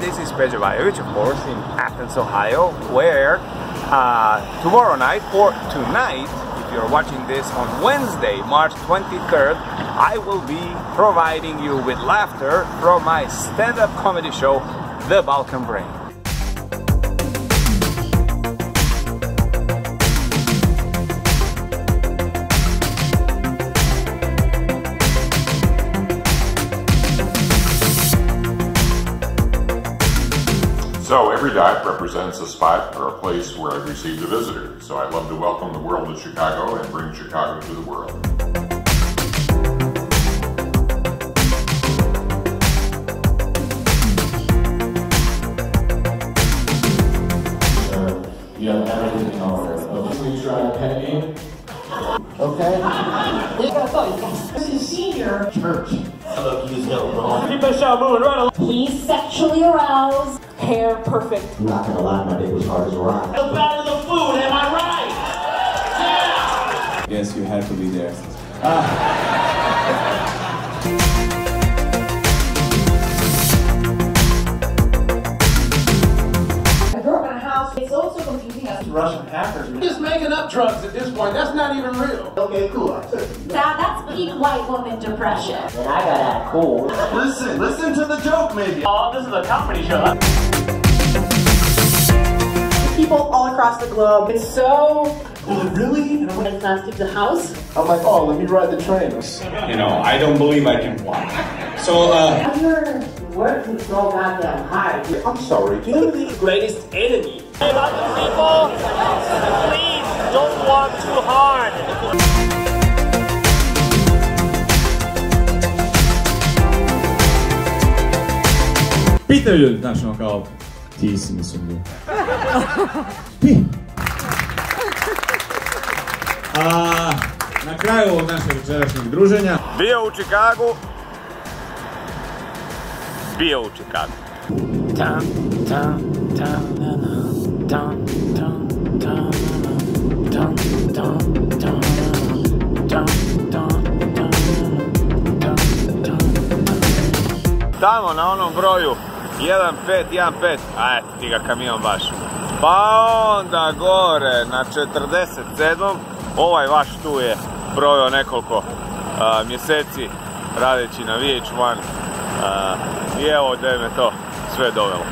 this is Pedja Bajović, of course, in Athens, Ohio, where uh, tomorrow night, or tonight, if you're watching this on Wednesday, March 23rd, I will be providing you with laughter from my stand-up comedy show, The Balkan Brain. Every dive represents a spot or a place where I've received a visitor. So I'd love to welcome the world to Chicago and bring Chicago to the world. Uh, you don't have anything in order. Okay, please try a pen name. Okay? This is senior Church. Look, you know, bro. Keep that shot moving right along. He's sexually aroused. Hair perfect. I'm not gonna lie, my dick was hard as a rock. The better the food, am I right? Yes, you had to be there. Ah. I grew up in a house. It's also confusing us. Russian hackers. You're just making up drugs at this point. That's not even real. Okay, cool. I took it. That, that's peak white woman depression. And I got that cool. Listen, listen to the joke maybe. Oh, this is a comedy show. People all across the globe. It's so Really? fantastic. The house. I'm like, oh, let me ride the train. You know, I don't believe I can walk. So, uh, Your working so goddamn hard. I'm sorry. Do you know the Greatest enemy. Hey, other people, please don't walk too hard. pitaju ljudi, znaš, ono kao, ti A, na kraju ovog našeg večerašnjeg druženja... Bio u Čikagu. Bio u Čikagu. Tam, tam, tam, tam, tam, tam, Tamo na onom broju. 1515, a eto ti ga kamion baš. Pa onda gore na 47. Ovaj vaš tu je brojao nekoliko mjeseci radeći na VH1 a, i evo gdje me to sve dovelo.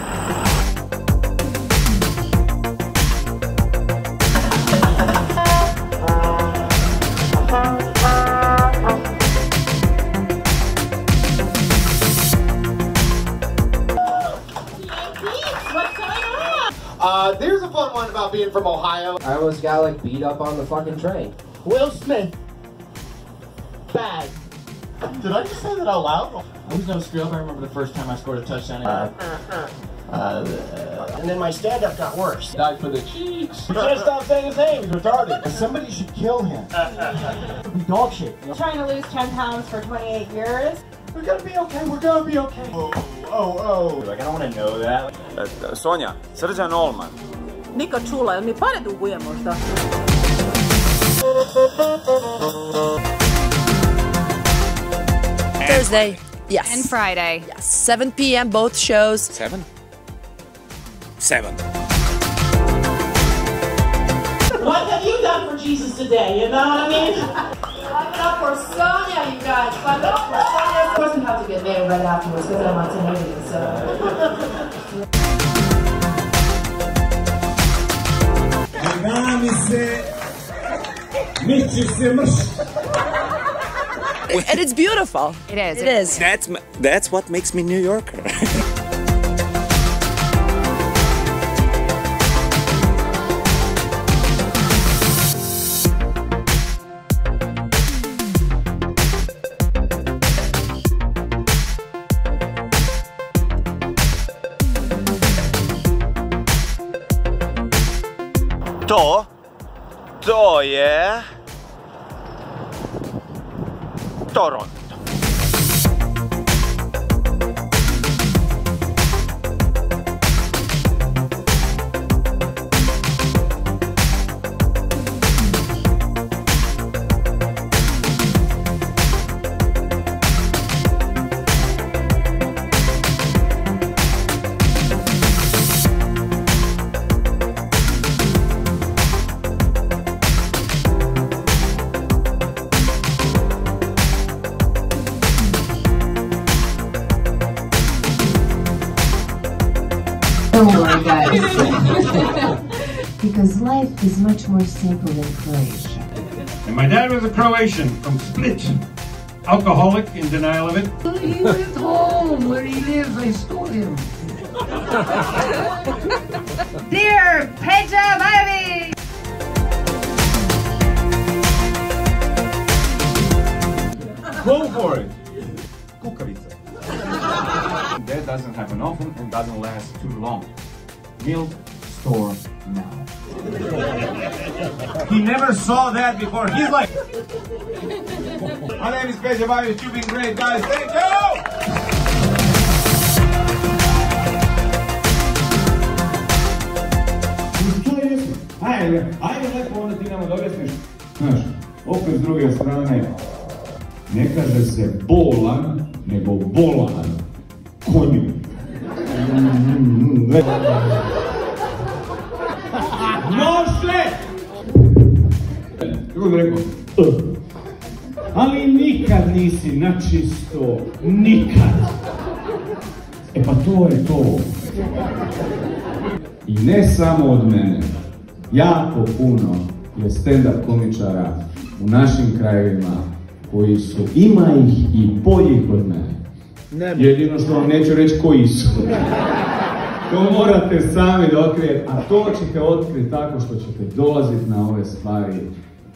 There's a fun one about being from Ohio. I almost got like beat up on the fucking train. Will Smith. Bad. Did I just say that out loud? I was no screw up. I remember the first time I scored a touchdown. Uh-huh. Uh, uh, and then my stand-up got worse. died for the cheeks. You can't stop saying his name. He's retarded. Somebody should kill him. It'd be dog shit. Trying to lose 10 pounds for 28 years. We're gonna be okay. We're gonna be okay. Oh, oh, oh. like, I don't want to know that. Uh, e, Sonja, Srđan Olman. Niko čula, jel mi pare duguje možda? Thursday. Yes. And Friday. Yes. 7 p.m. both shows. Seven? Seven. What have you done for Jesus today? You know what I mean? Clap it up for Sonia, you guys. Clap it up for Sonia. Of course, we have to get married right afterwards because I'm Montenegrin, so. And it's beautiful. It is. It is. That's, that's what makes me New Yorker. To, to je Toron. because life is much more simple in Croatia. And my dad was a Croatian from Split. Alcoholic, in denial of it. He went home where he lives. I stole him. Dear Peja Baby! Go for it. Kukavica. That doesn't happen often and doesn't last too long. Milk store now. He never saw that before. He's like, my name is Peja Babic. You've been great, guys. Thank you. Ajde, ajde lepo onda ti nam objasniš. Znaš, opet s druge strane, ne kaže se bolan, nego bolan. Konju. Može! Nisi načisto, nikad. E pa to je to. I ne samo od mene. Jako puno je stand-up komičara u našim krajevima koji su, ima ih i boljih od mene. Jedino što vam neću reći koji su. To morate sami da otkrijete, a to ćete otkriti tako što ćete dolaziti na ove stvari.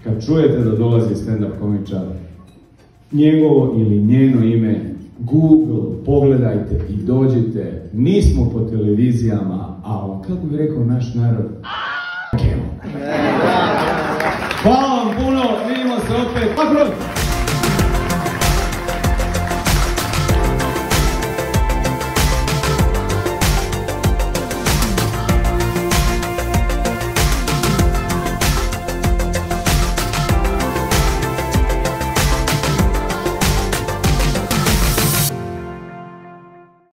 Kad čujete da dolazi stand-up komičar, njegovo ili njeno ime, Google, pogledajte i dođite. Nismo po televizijama, ali kako bi rekao naš narod, Hvala vam puno, vidimo se opet.